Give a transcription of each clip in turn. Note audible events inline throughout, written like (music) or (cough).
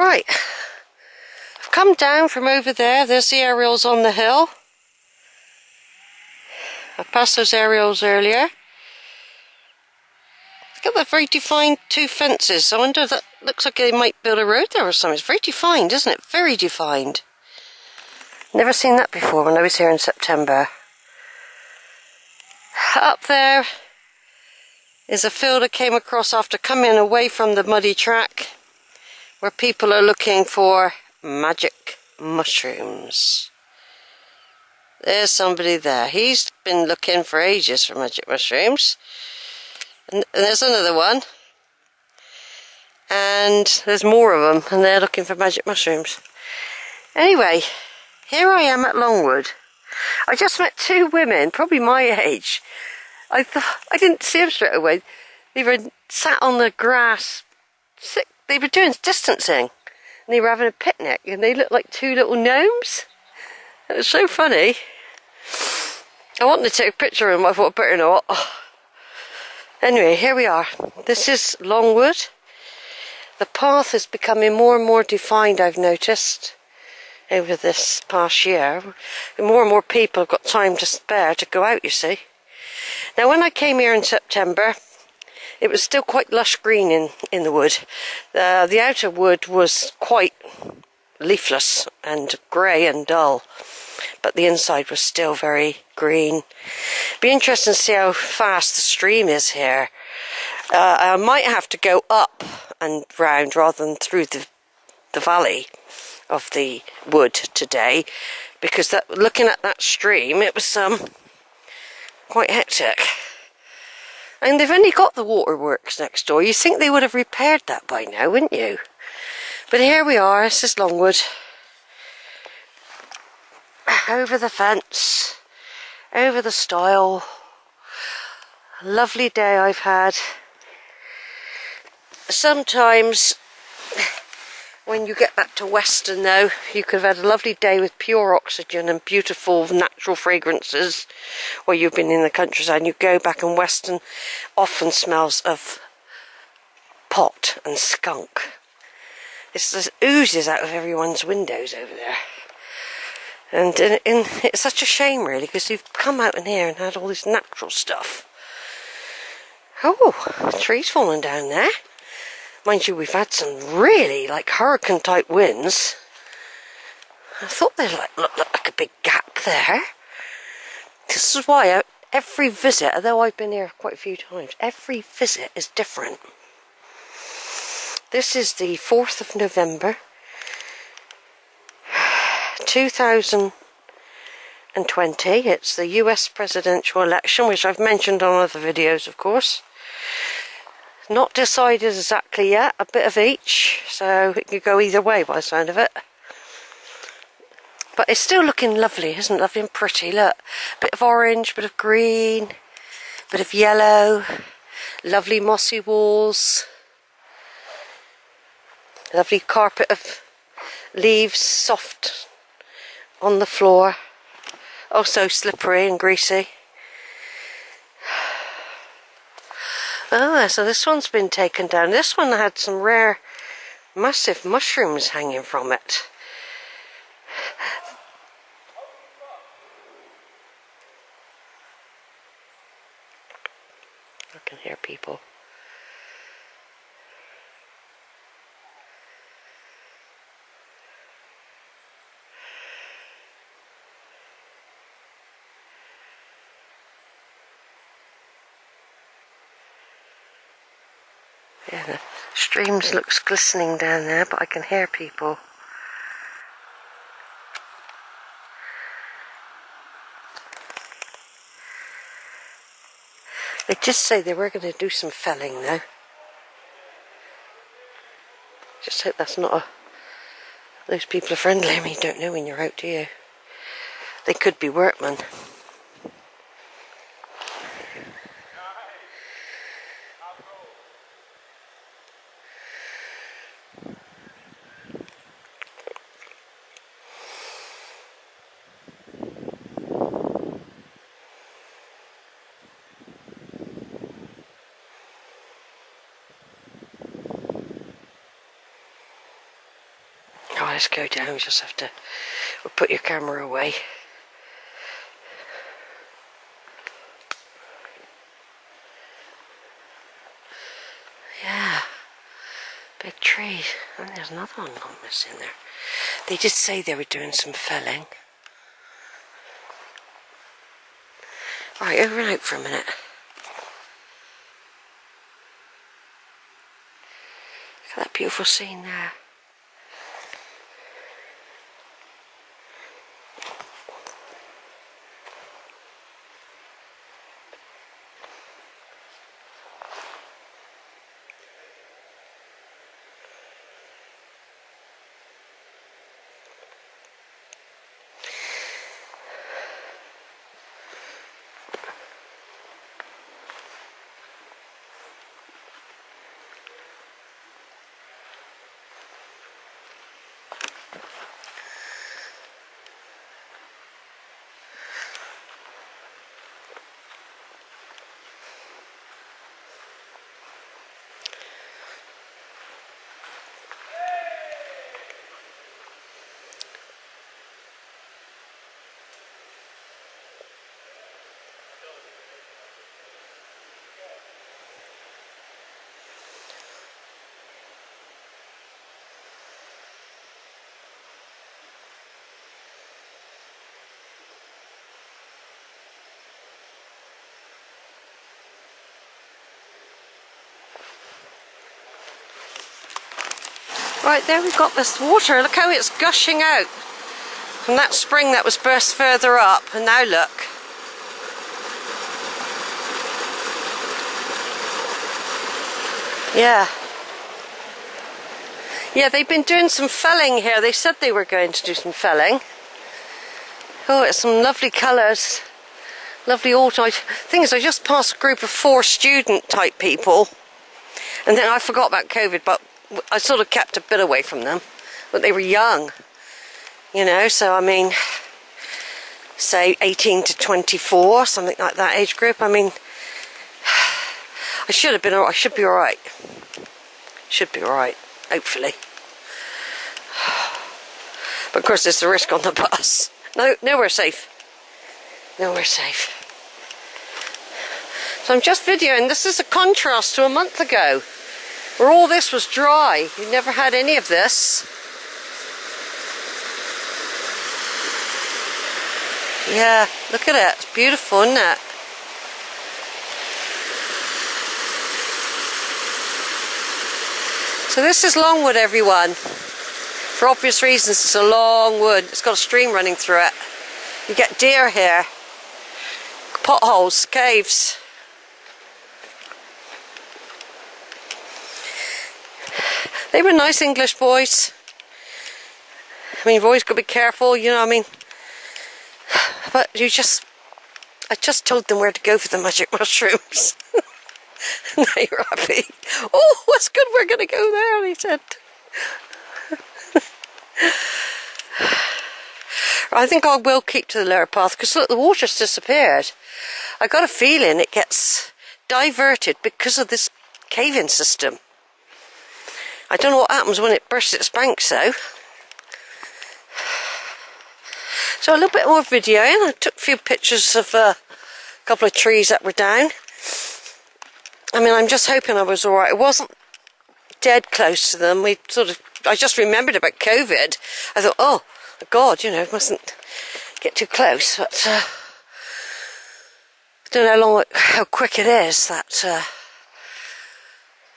Right, I've come down from over there. There's the aerials on the hill. I passed those aerials earlier. Look at the very defined two fences. I wonder if that looks like they might build a road there or something. It's very defined, isn't it? Very defined. Never seen that before when I was here in September. Up there is a field I came across after coming away from the muddy track where people are looking for magic mushrooms. There's somebody there. He's been looking for ages for magic mushrooms. And there's another one. And there's more of them, and they're looking for magic mushrooms. Anyway, here I am at Longwood. I just met two women, probably my age. I thought I didn't see them straight away. They were sat on the grass. They were doing distancing, and they were having a picnic, and they looked like two little gnomes. It was so funny. I wanted to take a picture of them. I thought better not. Anyway, here we are. This is Longwood. The path is becoming more and more defined, I've noticed, over this past year. More and more people have got time to spare to go out, you see. Now, when I came here in September, it was still quite lush green in, in the wood. Uh, the outer wood was quite leafless and grey and dull but the inside was still very green. Be interesting to see how fast the stream is here. Uh, I might have to go up and round rather than through the the valley of the wood today because that looking at that stream it was um quite hectic and they've only got the waterworks next door you think they would have repaired that by now wouldn't you but here we are this is Longwood over the fence, over the stile. lovely day I've had. Sometimes when you get back to Weston though, you could have had a lovely day with pure oxygen and beautiful natural fragrances where you've been in the countryside and you go back and Weston often smells of pot and skunk. It just oozes out of everyone's windows over there. And, and, and it's such a shame, really, because you've come out in here and had all this natural stuff. Oh, trees falling down there. Mind you, we've had some really, like, hurricane-type winds. I thought they like, looked like a big gap there. This is why I, every visit, although I've been here quite a few times, every visit is different. This is the 4th of November (sighs) 2020. It's the US presidential election, which I've mentioned on other videos, of course. Not decided exactly yet, a bit of each, so it could go either way by the sound of it. But it's still looking lovely, isn't it? Lovely and pretty, look. Bit of orange, bit of green, bit of yellow, lovely mossy walls, lovely carpet of leaves, soft on the floor. Oh, also slippery and greasy. Ah, so this one's been taken down. This one had some rare, massive mushrooms hanging from it. I can hear people. Yeah, the streams looks glistening down there, but I can hear people. They just say they were going to do some felling though. Just hope that's not a... Those people are friendly. I mean, you don't know when you're out, do you? They could be workmen. Let's go down. We just have to put your camera away. Yeah, big tree. And there's another one gone missing there. They did say they were doing some felling. Right, over and out for a minute. Look at that beautiful scene there. Right, there we've got this water. Look how it's gushing out from that spring that was burst further up. And now look. Yeah. Yeah, they've been doing some felling here. They said they were going to do some felling. Oh, it's some lovely colours. Lovely autumn. Thing is, I just passed a group of four student type people. And then I forgot about COVID, but I sort of kept a bit away from them, but they were young, you know, so I mean, say 18 to 24, something like that age group. I mean, (sighs) I should have been, I should be alright. Should be alright, hopefully. (sighs) But of course, there's the risk on the (laughs) bus. No, nowhere safe. Nowhere safe. So I'm just videoing. This is a contrast to a month ago where all this was dry. You never had any of this. Yeah, look at it. It's beautiful, isn't it? So this is Longwood, everyone. For obvious reasons, it's a long wood. It's got a stream running through it. You get deer here. Potholes, caves. They were nice English boys. I mean, you've always got to be careful, you know what I mean? But you just, I just told them where to go for the magic (laughs) mushrooms. (laughs) now you're happy. Oh, what's good, we're going to go there, he said. (sighs) I think I will keep to the lower path because look, the water's disappeared. I got a feeling it gets diverted because of this cave-in system. I don't know what happens when it bursts its banks though. So a little bit more video and I took a few pictures of uh, a couple of trees that were down. I mean, I'm just hoping I was alright. It wasn't dead close to them. We sort of, I just remembered about COVID. I thought, oh, God, you know, it mustn't get too close. But uh, I don't know how long, how quick it is that uh,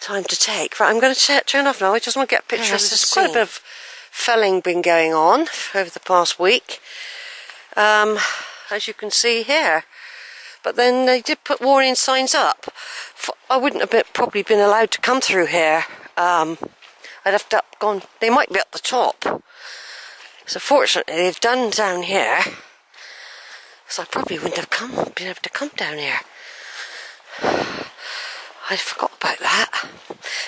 time to take. Right, I'm going to turn off now. I just want to get pictures. Yeah, There's quite a bit of felling been going on over the past week, um, as you can see here. But then they did put warning signs up. I wouldn't have been, probably been allowed to come through here. Um, I'd have to have gone. They might be at the top. So fortunately, they've done down here. So I probably wouldn't have come, been able to come down here. I forgot about that.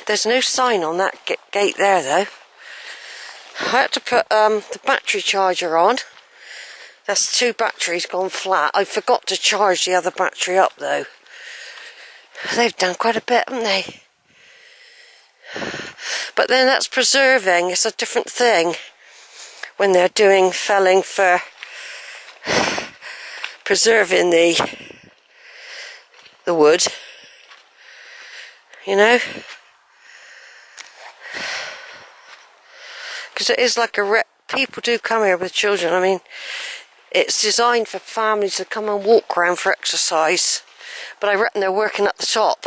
There's no sign on that gate there though. I had to put um, the battery charger on. That's two batteries gone flat. I forgot to charge the other battery up though. They've done quite a bit, haven't they? But then that's preserving. It's a different thing. when they're doing felling for (sighs) preserving the the wood you know? Because it is like a rep. people do come here with children. I mean it's designed for families to come and walk around for exercise but I reckon they're working at the top.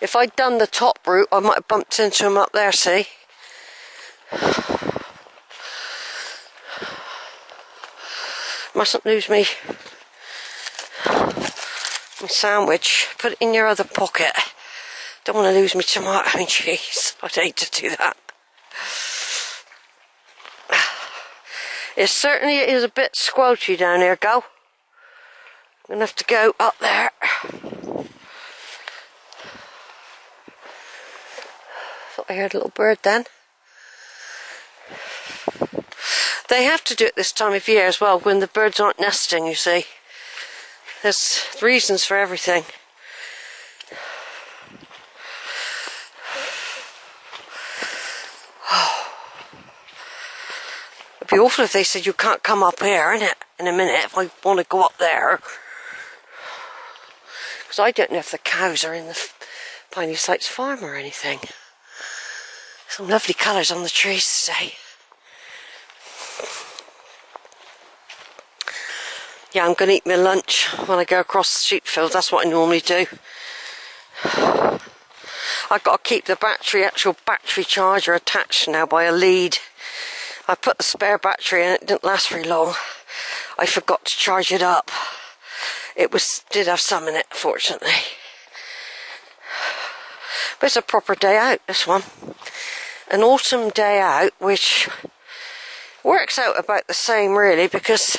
If I'd done the top route I might have bumped into them up there see? (sighs) Mustn't lose me my sandwich put it in your other pocket. Don't want to lose my tomato and cheese I'd hate to do that. It certainly is a bit squelchy down there go I'm gonna have to go up there. Thought I heard a little bird then. They have to do it this time of year as well when the birds aren't nesting, you see. There's reasons for everything. It'd be awful if they said you can't come up here, innit? In a minute, if I want to go up there. Because I don't know if the cows are in the Piney Sleights farm or anything. Some lovely colours on the trees today. Yeah, I'm going to eat my lunch when I go across the sheep field. That's what I normally do. (sighs) I've got to keep the battery, actual battery charger attached now by a lead. I put the spare battery in, it didn't last very long. I forgot to charge it up. It was did have some in it, fortunately. (sighs) But it's a proper day out, this one. An autumn day out, which works out about the same really, because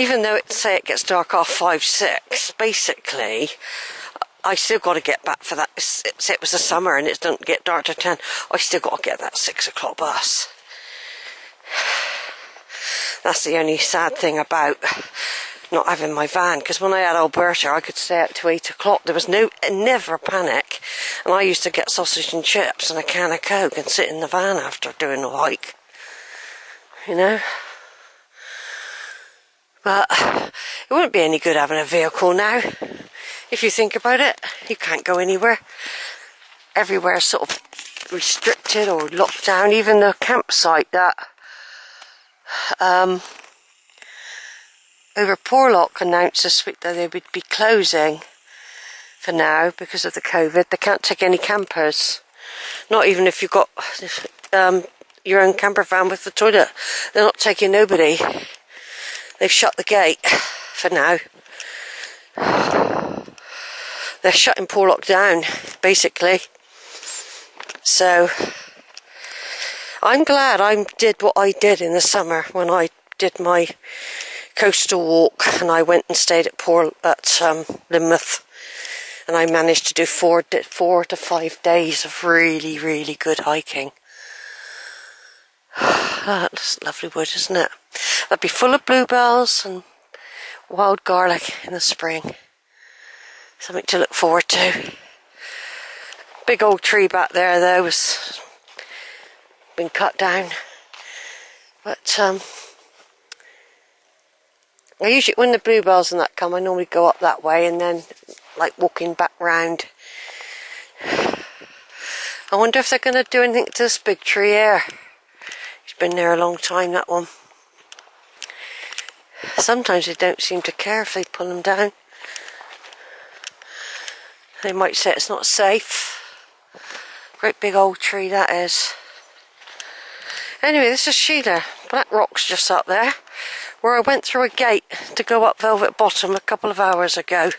even though it say it gets dark off five six, basically, I still got to get back for that. Say it was the summer and it doesn't get dark till ten. I still got to get that six o'clock bus. (sighs) That's the only sad thing about not having my van because when I had Alberta I could stay out to 8 o'clock there was no never a panic and I used to get sausage and chips and a can of coke and sit in the van after doing the hike you know but (sighs) it wouldn't be any good having a vehicle now. If you think about it, you can't go anywhere. Everywhere's sort of restricted or locked down. Even the campsite that (sighs) um, over Porlock announced this week that they would be closing for now because of the COVID. They can't take any campers. Not even if you've got (sighs) um, your own camper van with the toilet. They're not taking nobody. They've shut the gate (sighs) for now. (sighs) They're shutting Porlock down, basically. So, I'm glad I did what I did in the summer when I did my coastal walk and I went and stayed at Port at um, Lynmouth and I managed to do four four to five days of really really good hiking. (sighs) That's lovely wood, isn't it? That'd be full of bluebells and wild garlic in the spring. Something to look forward to. Big old tree back there though was been cut down. But um I usually when the bluebells and that come I normally go up that way and then like walking back round. I wonder if they're gonna do anything to this big tree here. It's been there a long time that one. Sometimes they don't seem to care if they pull them down. They might say it's not safe. Great big old tree that is. Anyway, this is Sheila. Black Rock's just up there, where I went through a gate to go up Velvet Bottom a couple of hours ago.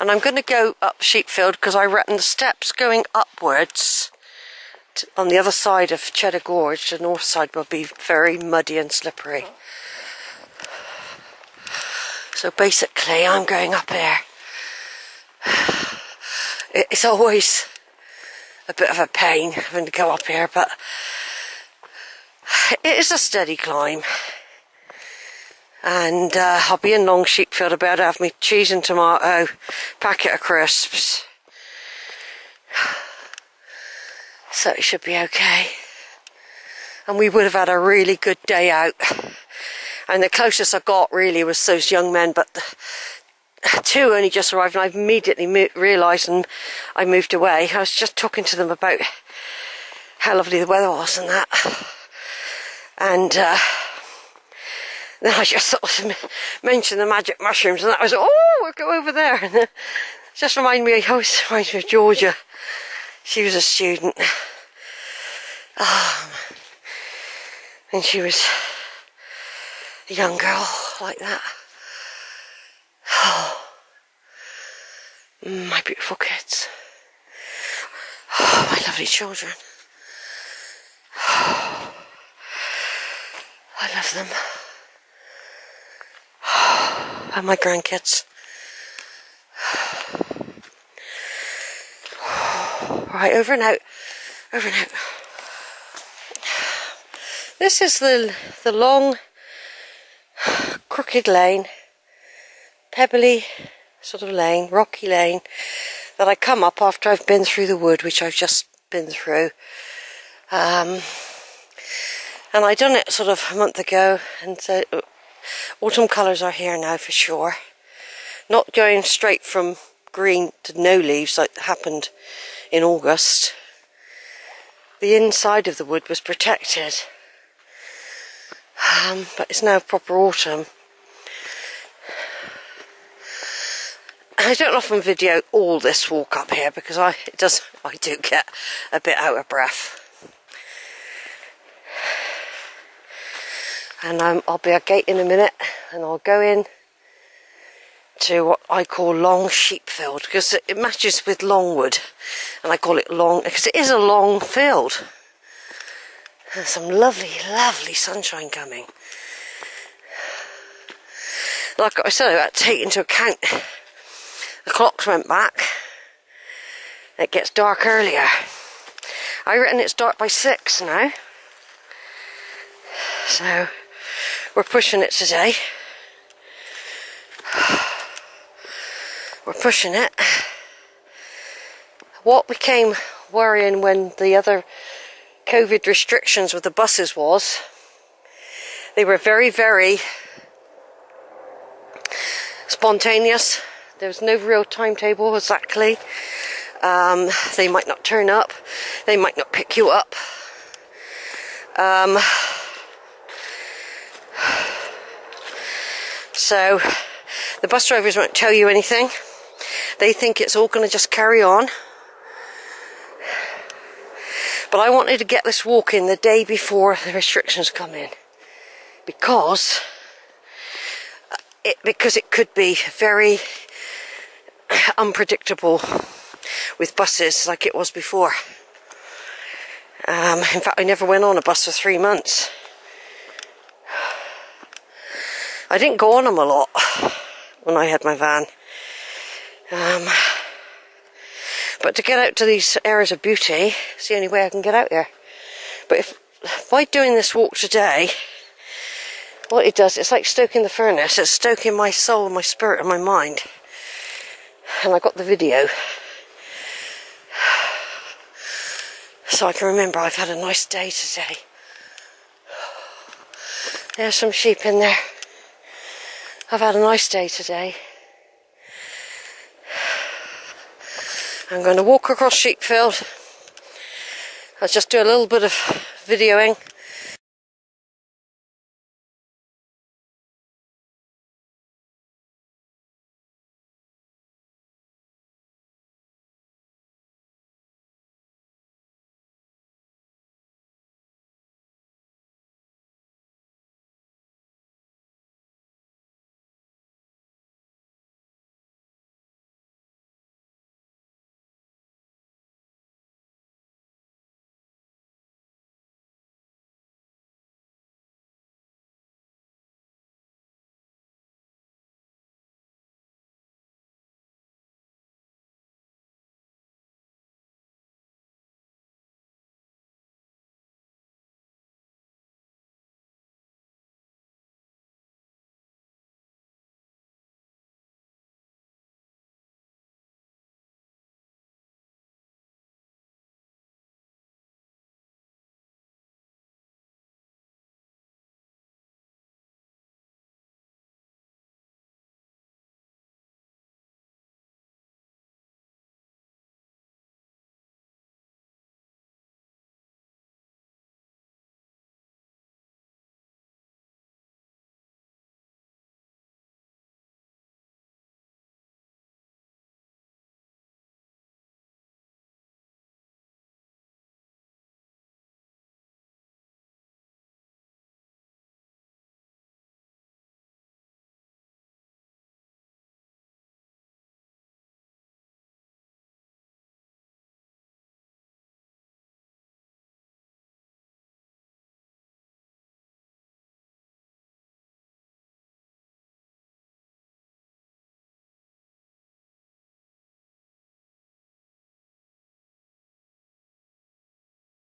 And I'm going to go up Sheepfield because I reckon the steps going upwards to, on the other side of Cheddar Gorge, the north side, will be very muddy and slippery. So basically, I'm going up there. It's always a bit of a pain having to go up here, but it is a steady climb. And uh, I'll be in Long Sheepfield about to have me cheese and tomato packet of crisps. (sighs) So it should be okay. And we would have had a really good day out. And the closest I got really was those young men, but (sighs) two only just arrived and I immediately realised and I moved away. I was just talking to them about how lovely the weather was and that. (sighs) And uh, then I just sort of (laughs) mentioned the magic mushrooms and that was, oh, we'll go over there. (laughs) And just reminded me, always reminds me of Georgia. She was a student. Um, and she was a young girl like that. Oh, (sighs) my beautiful kids. Oh, (sighs) my lovely children. Oh, (sighs) I love them. And my grandkids. (sighs) Right, over and out. Over and out. This is the the long crooked lane pebbly sort of lane, rocky lane that I come up after I've been through the wood, which I've just been through. Um, and I done it sort of a month ago, and so uh, autumn colours are here now for sure. Not going straight from green to no leaves like happened in August. The inside of the wood was protected, um, but it's now proper autumn. I don't often video all this walk up here because I it does I do get a bit out of breath. And um, I'll be a gate in a minute and I'll go in to what I call Long Sheepfield because it matches with Longwood and I call it long because it is a long field. There's some lovely, lovely sunshine coming. Like I said, I take into account the clocks went back. It gets dark earlier. I reckon it's dark by six now. So we're pushing it today. (sighs) We're pushing it. What became worrying when the other COVID restrictions with the buses was they were very, very spontaneous There was no real timetable exactly. Um, they might not turn up. They might not pick you up. Um, so the bus drivers won't tell you anything. They think it's all going to just carry on. But I wanted to get this walk in the day before the restrictions come in. Because it, because it could be very (clears throat) unpredictable with buses like it was before. Um, in fact, I never went on a bus for three months. I didn't go on them a lot when I had my van. Um, but to get out to these areas of beauty, it's the only way I can get out there. But if by doing this walk today, what it does, it's like stoking the furnace. It's stoking my soul, my spirit, and my mind and I got the video. So I can remember I've had a nice day today. There's some sheep in there. I've had a nice day today. I'm going to walk across Sheepfield. I'll just do a little bit of videoing